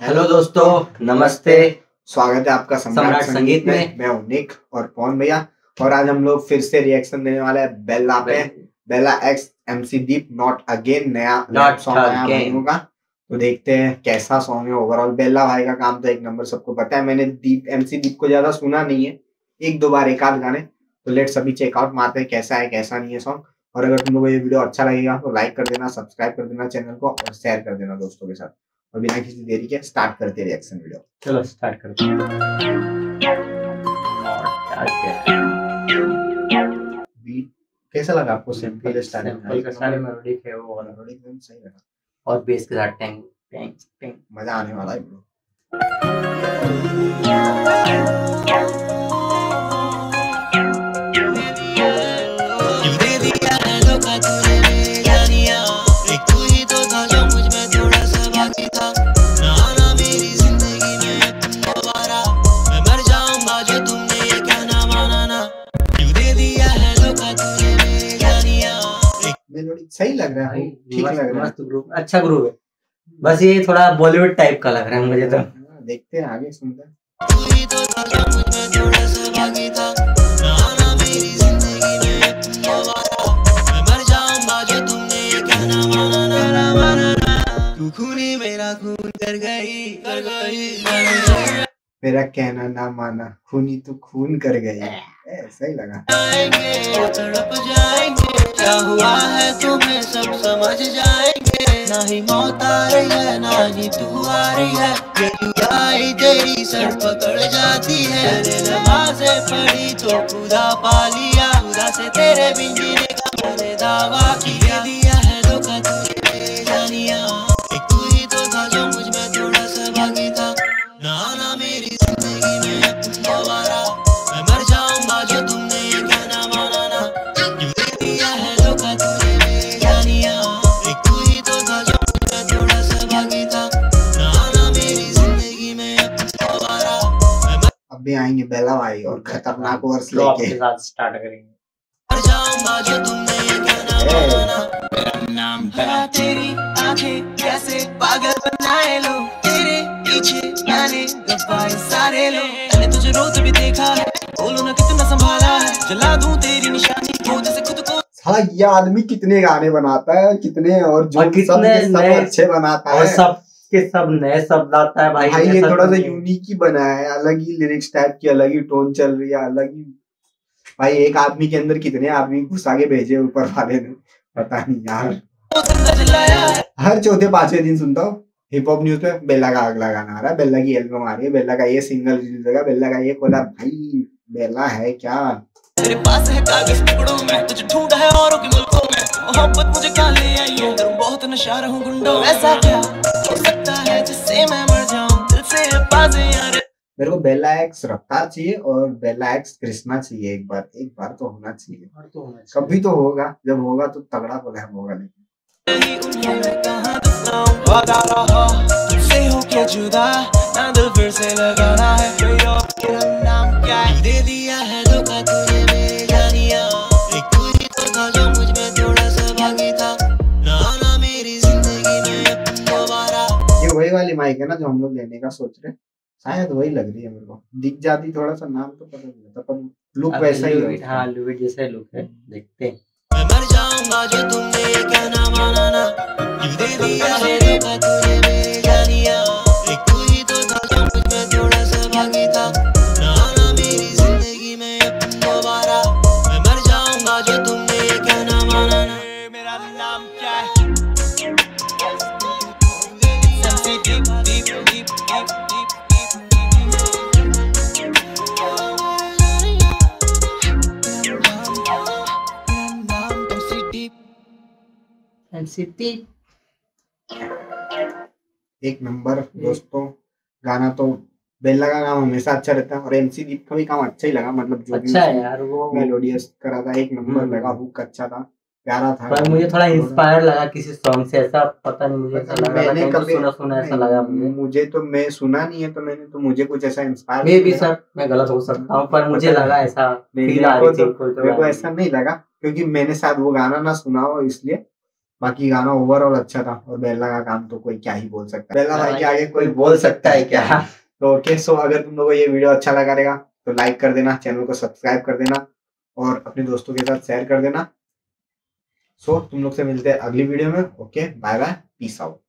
Hello दोस्तों नमस्ते। स्वागत है आपका सम्राट संगीत संगीत में। में। हूँ निक और पवन भैया। और आज हम लोग फिर से रिएक्शन देने वाले हैं। बेला पे। Bela. X MC Deep not again नया सॉन्ग आया तो देखते हैं कैसा सॉन्ग है ओवरऑल बेला भाई का काम तो एक नंबर सबको पता है। मैंने दीप एमसी दीप को ज़्यादा सुना नहीं है। एक दो बार एक आध गाने। तो लेट सभी चेकआउट मारते हैं कैसा है कैसा नहीं है सॉन्ग और अगर तुम लोगों को ये वीडियो अच्छा लगेगा तो लाइक कर देना सब्सक्राइब कर देना चैनल को और शेयर कर देना दोस्तों के साथ। और बिना किसी देरी के स्टार्ट करते रिएक्शन वीडियो चलो स्टार्ट करते हैं। बीट कैसा लगा आपको? सिंपल स्टार्टिंग सिंपल का सारे मेलोडी है वो वाला। एकदम सही लगा। और बेस के साथ टैंग टैंग टैंग मज़ा आने वाला है ब्रो सही लग रहा है ठीक लग रहा है। ग्रुप अच्छा ग्रुप है। बस ये थोड़ा बॉलीवुड टाइप का लग रहा है मुझे तो। हाँ, देखते हैं आगे सुनते हैं। तू ही तो मेरी कहना ना माना ना तू खूनी मेरा खून कर गई। कर गई कर गई मेरा कहना ना माना खूनी तो खून कर गई सही लगा क्या हुआ है, तुम्हें सब समझ जाएँगे। ना ही मौत आ रही है, ना ही तू आ रही है। ये आई तेरी सर पकड़ जाती है। नमाजें पढ़ी तो खुदा पा लिया। खुदा से तेरे बिंदी मैंने दावा किया। दिया है धोखा भी आएँगे बेला भाई और खतरनाक वर्स लेके। साथ स्टार्ट करेंगे। जाऊँगा जो तुमने ये कहना माना ना मेरा नाम है। तेरी आँखें कैसे पागल बनाए लो? तेरे पीछे मैंने गप्पाए सारे लो मैंने तुझे रोज भी देखा है। बोलो ना कितना संभाला है। जला दूँ तेरी निशानी को जैसे खुद को। साला ये आदमी कितने गाने बनाता है कितने और जो और सब कितने के सब अच्छे बनाता और है। सब के सब नए शब्द आता है भाई? भाई ये थोड़ा सा यूनिक ही। बना है अलग ही लिरिक्स टाइप की अलग ही टोन चल रही है अलग ही। भाई एक आदमी के अंदर कितने आदमी घुसा के भेजे ऊपर वाले ने? पता नहीं यार। हर चौथे पाँचवें दिन सुनता हूँ हिप हॉप न्यूज़ पे बेला का अगला गाना आ रहा है बेला की एल्बम आ रही है बेला का ये सिंगल रिलीज़ होगा बेला का ये खोला भाई बेला है क्या? तेरे पास है कागज़ टुकड़ों में तुझे ढूंढा है औरों के मुल्कों में। मोहब्बत मुझे कहाँ ले आई है? बहुत नशा रहूँ गुंडों। ऐसा क्या? सकता है जिससे मैं मर जाऊँ। दिल से यार। मेरे को बेला एक्स रफ्तार चाहिए और बेला एक्स कृष्णा चाहिए एक बार। एक बार तो होना चाहिए। और तो होना चाहिए। कभी तो होगा। जब होगा तो तगड़ा कोलैब होगा लेकिन नहीं हो जुदा? है ना जो हम लोग लेने का सोच रहे शायद वही लग रही है मेरे को। दिख जाती थोड़ा सा नाम तो पता नहीं होता पर लुक वैसा ही हाँ। लुइड जैसा लुक है। देखते हैं। मैं मर जाऊँगा जो एक नंबर दोस्तों गाना तो बेला का काम हमेशा अच्छा रहता है और एमसी दीप का भी काम अच्छा ही लगा मतलब जो भी अच्छा है यार वो मेलोडियस करा था एक नंबर हम्म। लगा हुक अच्छा था प्यारा था। पर मुझे थोड़ा इंस्पायर लगा किसी सॉन्ग से ऐसा पता नहीं मुझे ऐसा अच्छा, लगा मैंने तो कभी सुना सुना ऐसा लगा मुझे। मुझे तो मैं सुना नहीं है तो मैंने तो मुझे कुछ ऐसा इंस्पायर मे भी सर मैं गलत हो सकता हूँ पर मुझे लगा ऐसा फील आ रही तो- थी तो मेरे को ऐसा नहीं लगा क्योंकि मैंने शायद वो गाना ना सुना हो इसलिए बाकी गाना ओवरऑल अच्छा था और बेला का काम तो कोई क्या ही बोल सकता है। बेला भाई के आगे कोई बोल सकता है क्या? तो ओके सो अगर तुम लोगों को ये वीडियो अच्छा लगा रहेगा तो लाइक कर देना चैनल को सब्सक्राइब कर देना और अपने दोस्तों के साथ शेयर कर देना। सो so, तुम लोग से मिलते हैं अगली वीडियो में। Okay bye bye peace out